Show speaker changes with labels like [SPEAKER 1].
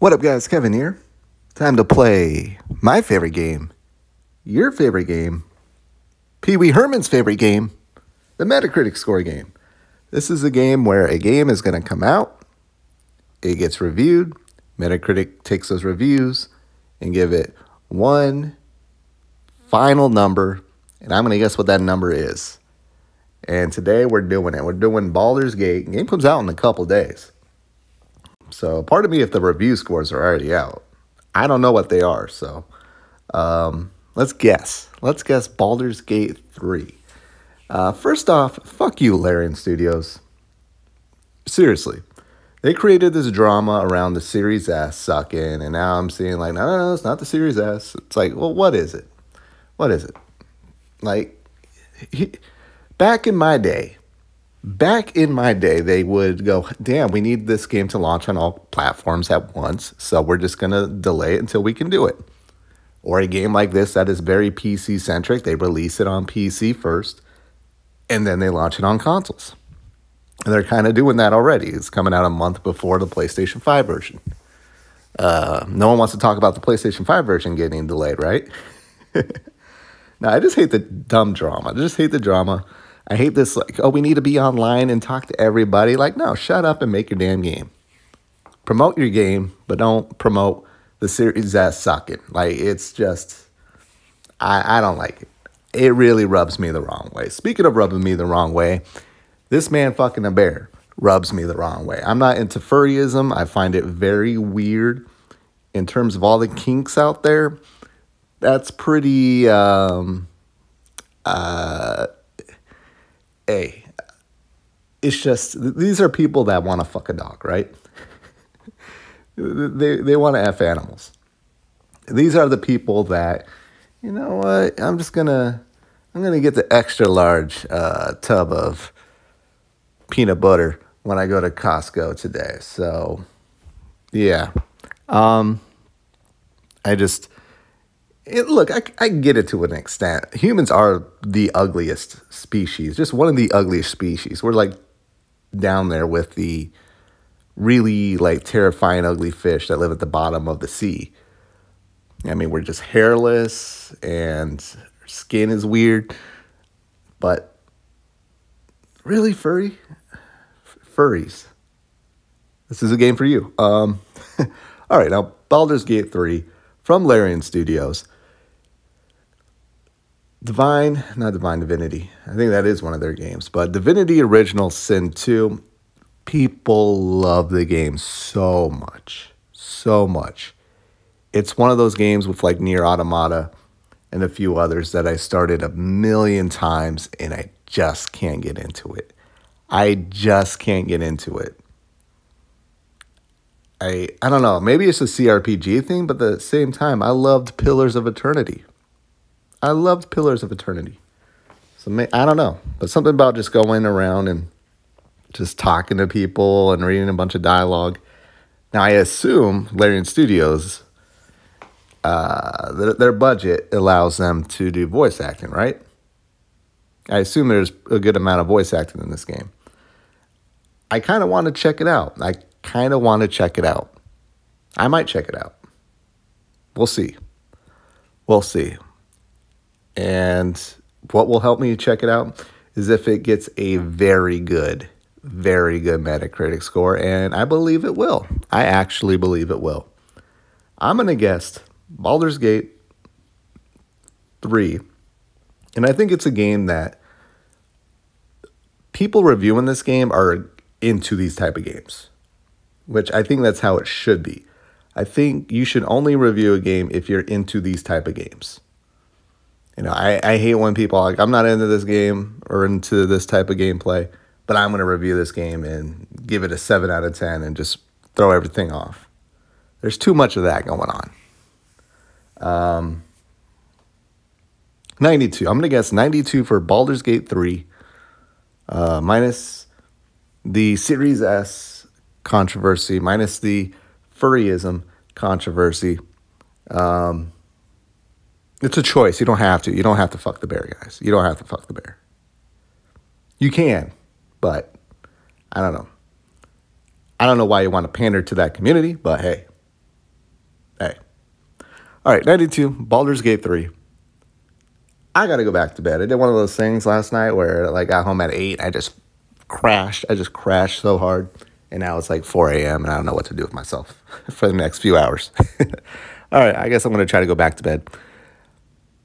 [SPEAKER 1] What up, guys? Kevin here. Time to play my favorite game, your favorite game, Pee Wee Herman's favorite game, the Metacritic score game. This is a game where a game is going to come out, it gets reviewed, Metacritic takes those reviews and give it one final number, and I'm going to guess what that number is. And today we're doing it. We're doing Baldur's Gate. Game comes out in a couple days. So part of me, if the review scores are already out, I don't know what they are. So um, let's guess. Let's guess Baldur's Gate 3. Uh, first off, fuck you, Larian Studios. Seriously. They created this drama around the Series S sucking, and now I'm seeing like, no, no, no, it's not the Series S. It's like, well, what is it? What is it? Like, he, back in my day, back in my day, they would go, damn, we need this game to launch on all platforms at once, so we're just going to delay it until we can do it. Or a game like this that is very PC centric, they release it on PC first, and then they launch it on consoles. And they're kind of doing that already. It's coming out a month before the PlayStation 5 version. Uh, no one wants to talk about the PlayStation 5 version getting delayed, right? now, I just hate the dumb drama. I just hate the drama. I hate this, like, oh, we need to be online and talk to everybody. Like, no, shut up and make your damn game. Promote your game, but don't promote the series that's sucking. Like, it's just, I, I don't like it. It really rubs me the wrong way. Speaking of rubbing me the wrong way, this man fucking a bear rubs me the wrong way. I'm not into furryism. I find it very weird in terms of all the kinks out there. That's pretty um uh hey. It's just these are people that want to fuck a dog, right? they they want to f animals. These are the people that you know what? I'm just gonna I'm gonna get the extra large uh, tub of peanut butter when I go to Costco today. So, yeah. Um, I just, it, look, I, I get it to an extent. Humans are the ugliest species, just one of the ugliest species. We're like down there with the really like terrifying, ugly fish that live at the bottom of the sea. I mean, we're just hairless and skin is weird, but really furry furries. This is a game for you. Um, all right, now Baldur's Gate 3 from Larian Studios. Divine, not Divine Divinity. I think that is one of their games, but Divinity Original Sin 2. People love the game so much. So much. It's one of those games with like NieR Automata and a few others that I started a million times and I just can't get into it. I just can't get into it. I I don't know. Maybe it's a CRPG thing, but at the same time, I loved Pillars of Eternity. I loved Pillars of Eternity. So I don't know, but something about just going around and just talking to people and reading a bunch of dialogue. Now I assume Larian Studios, uh, their budget allows them to do voice acting, right? I assume there's a good amount of voice acting in this game. I kind of want to check it out. I kind of want to check it out. I might check it out. We'll see. We'll see. And what will help me check it out is if it gets a very good, very good Metacritic score. And I believe it will. I actually believe it will. I'm going to guess Baldur's Gate 3. And I think it's a game that people reviewing this game are into these type of games, which I think that's how it should be. I think you should only review a game if you're into these type of games. You know, I, I hate when people like, I'm not into this game or into this type of gameplay, but I'm going to review this game and give it a 7 out of 10 and just throw everything off. There's too much of that going on. Um, 92. I'm going to guess 92 for Baldur's Gate 3, uh, minus the Series S controversy, minus the furryism controversy. Um, it's a choice. You don't have to. You don't have to fuck the bear, guys. You don't have to fuck the bear. You can, but I don't know. I don't know why you want to pander to that community, but hey, Hey. All right, 92, Baldur's Gate 3. I got to go back to bed. I did one of those things last night where like, I got home at 8. I just crashed. I just crashed so hard. And now it's like 4 a.m. and I don't know what to do with myself for the next few hours. All right, I guess I'm going to try to go back to bed.